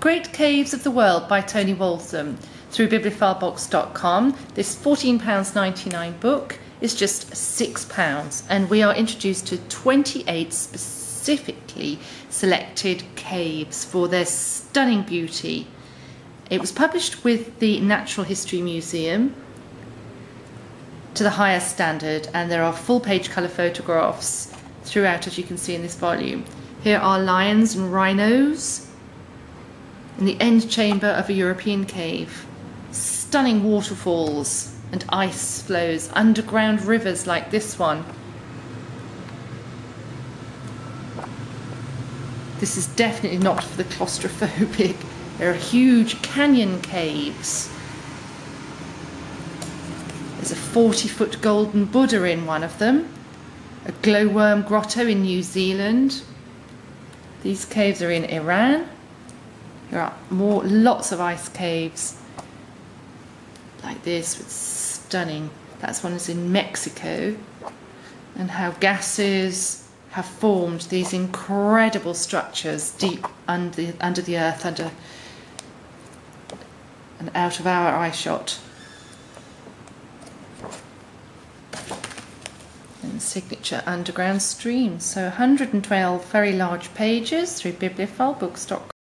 Great Caves of the World by Tony Waltham through bibliophilebooks.com. This £14.99 book is just £6 and we are introduced to 28 specifically selected caves for their stunning beauty. It was published with the Natural History Museum to the highest standard and there are full page colour photographs throughout as you can see in this volume. Here are lions and rhinos in the end chamber of a European cave. Stunning waterfalls and ice flows, underground rivers like this one. This is definitely not for the claustrophobic. There are huge canyon caves. There's a 40 foot golden Buddha in one of them, a glowworm grotto in New Zealand. These caves are in Iran. There are more, lots of ice caves like this with stunning. That's one is in Mexico, and how gases have formed these incredible structures deep under under the earth, under and out of our eye shot. And signature underground stream. So 112 very large pages through bibliophilebooks.com.